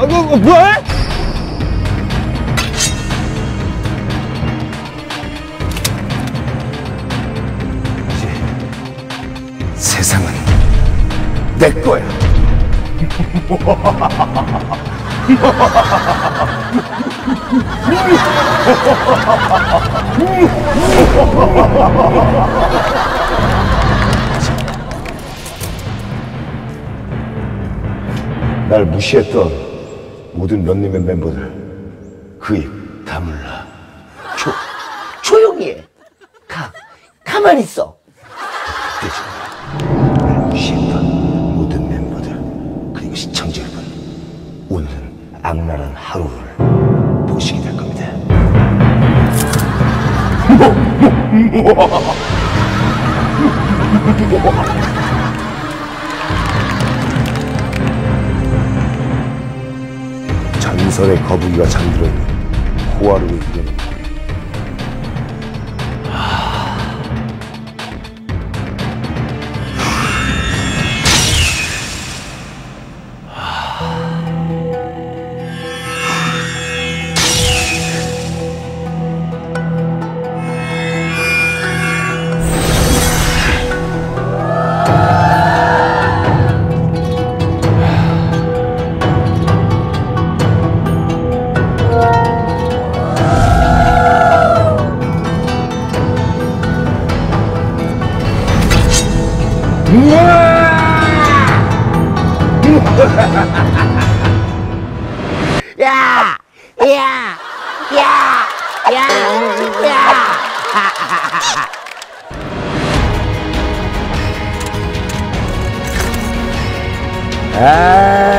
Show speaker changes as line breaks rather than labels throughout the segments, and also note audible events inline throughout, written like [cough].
아, 뭐, 뭐, 뭐해?
세상은 내 거야. 날 무시했던 모든 런닝맨 멤버들 그 입 다물라.
조, 조용히 해. 가, 가만히 있어.
무시했던 모든 멤버들 그리고 시청자 여러분 오늘은 악랄한 하루를 보시게 될 겁니다. [laughs] 전설의 거북이가 잠들어 있는 호화로의 이름 은
야! 야! 야! 야! 야!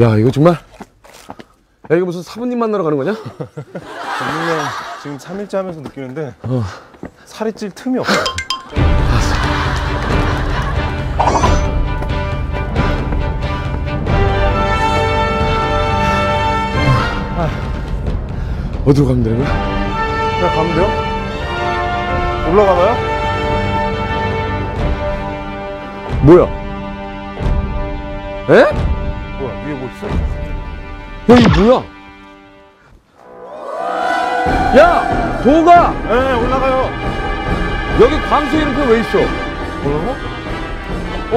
야, 이거
정말. 야, 이거 무슨 사부님 만나러 가는 거냐?
분명 지금 3일째 하면서 느끼는데 살이 찔 틈이 없어.
어디로 가면 되는 거야?
그냥 가면 돼요? 올라가나요?
뭐야? 에?
있어?
야, 이거 뭐야? 야! 도가!
네 올라가요.
여기 광수 이름표 왜 있어?
뭐라고? 어?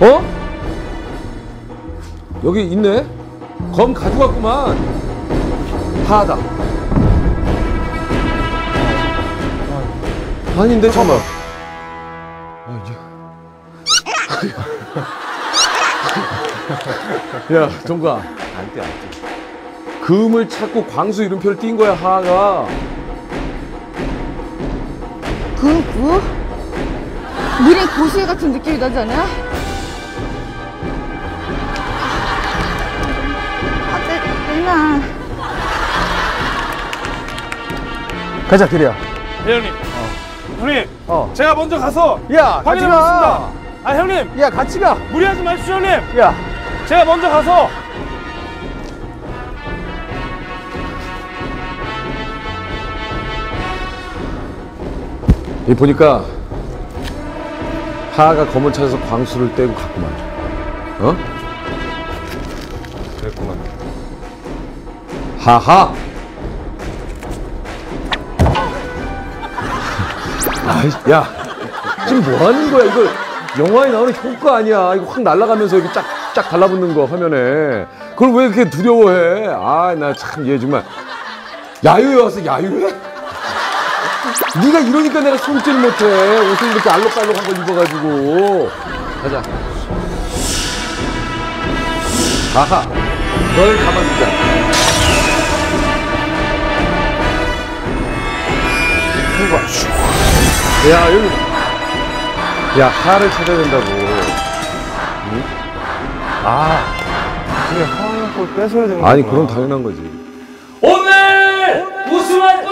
어? 여기 있네? 검 가져갔구만. 하다. 아닌데, 잠깐만. 아, 이제. [laughs] [laughs] 야, 동가.
안 돼, 안 돼.
금을 찾고 광수 이름표를 띈 거야, 하가.
그, 그? 미래 고수의 같은 느낌이 나지 않냐? 아, 짜증나.
가자, 기리야.
네, 형님. 형님,
어.
제가 먼저 가서
야, 같이
확인해
가.
보겠습니다. 아, 형님,
야, 같이 가.
무리하지 마십시오, 형님.
야,
제가 먼저 가서
이 보니까 하하가 검을 찾아서 광수를 떼고 갔구만. 어?
그랬구만.
하하. [laughs] 아이, 야, 지금 뭐 하는 거야? 이거 영화에 나오는 효과 아니야. 이거 확 날아가면서 이렇게 쫙, 쫙 달라붙는 거 화면에. 그걸 왜 이렇게 두려워해? 아, 나 참 얘 정말 야유에 와서 야유해? 네가 이러니까 내가 손질 못해. 옷을 이렇게 알록달록한 걸 입어가지고. 가자. 하하. 널 가만두자. 야, 여기. 야, 하를 찾아야 된다고.
아 그래, 하나 뺏어야 되는
아니 그럼 당연한 거지. 오늘 우승할 거야